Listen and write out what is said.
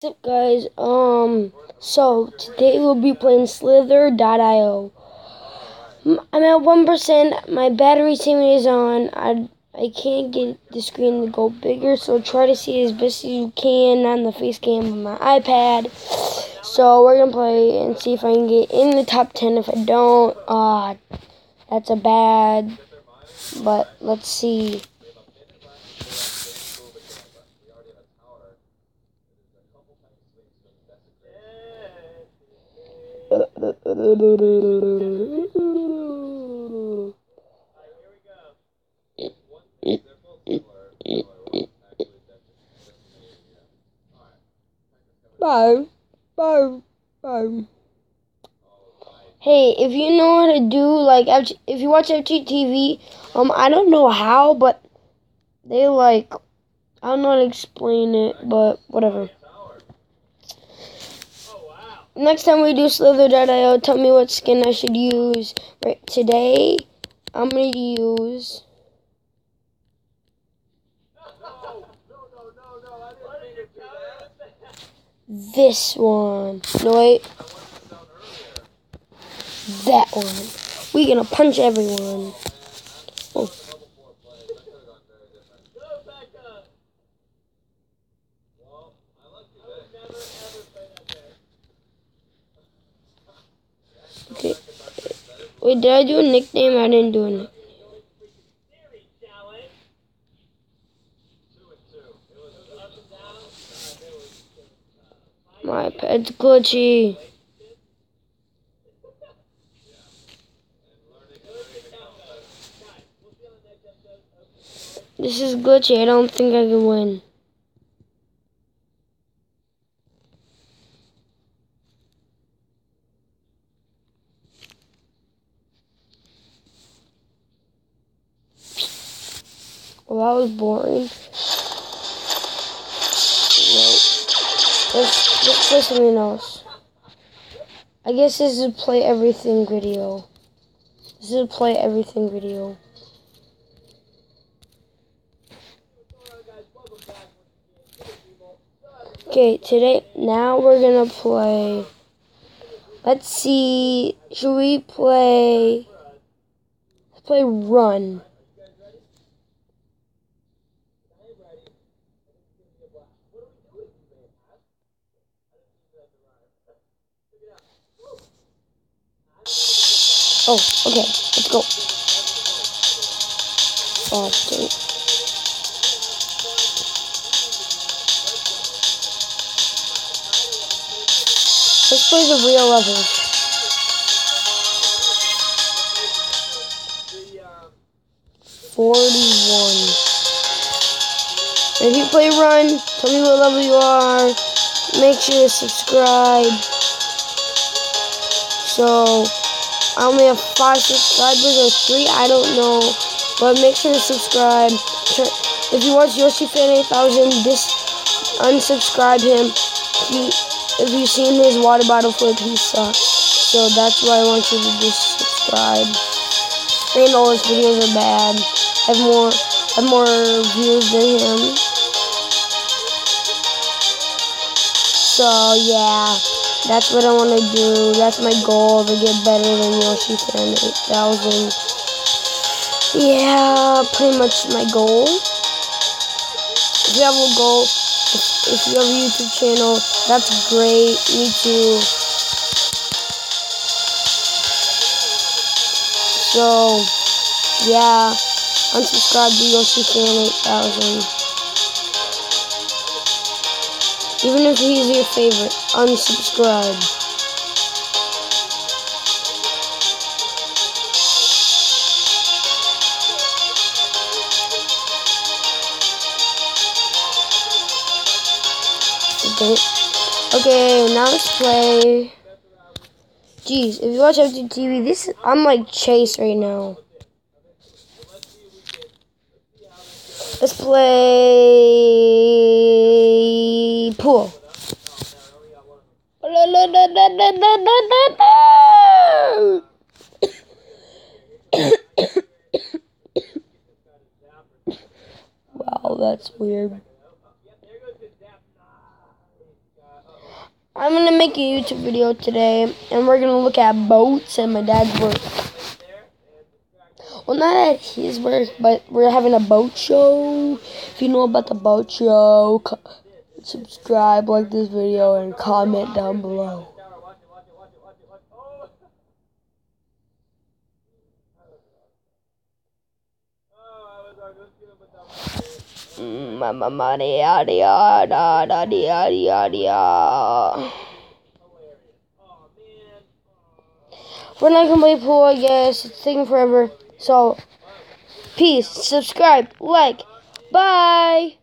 What's up guys? Um so today we'll be playing Slither.io. I'm at one percent. My battery saving is on. I I can't get the screen to go bigger, so try to see as best as you can on the face cam of my iPad. So we're gonna play and see if I can get in the top ten. If I don't, uh that's a bad but let's see. Bye. Bye. Bye. Hey, if you know how to do like if you watch FGTeeV, um, I don't know how, but they like I don't know how to explain it, but whatever. Next time we do Slither.io, tell me what skin I should use. Right today, I'm gonna use. This one. No wait. That one. We gonna punch everyone. Oh. Okay. Wait, did I do a nickname? I didn't do a nickname. My pet's glitchy. This is glitchy. I don't think I can win. Well, that was boring. Let's, let's play something else. I guess this is a play everything video. This is a play everything video. Okay, today, now we're gonna play, let's see, should we play, let's play Run. Oh, okay, let's go. Oh. Let's play the real levels. Forty-one. If you play Run, tell me what level you are. Make sure to subscribe. So, I only have five subscribers or three, I don't know. But make sure to subscribe. If you watch Yoshi Fan 8000, this unsubscribe him. He, if you've seen his water bottle flip, he sucks. So that's why I want you to just subscribe. And all his videos are bad. I have more I have more views than him. So yeah. That's what I want to do. That's my goal to get better than Yoshi Fan 8000. Yeah, pretty much my goal. If you have a goal, if, if you have a YouTube channel, that's great. Me too. So, yeah, unsubscribe to Yoshi Fan 8000. Even if he's your favorite, unsubscribe. Okay. Okay, now let's play. Jeez, if you watch FGTeeV, this I'm like Chase right now. Let's play pool. Wow, that's weird. I'm gonna make a YouTube video today, and we're gonna look at boats and my dad's work. Well, not at his work, but we're having a boat show. If you know about the boat show, subscribe, like this video, and comment down below. Mm, We're not gonna play pool, I guess. It's taking forever. So, peace. Subscribe. Like. Bye.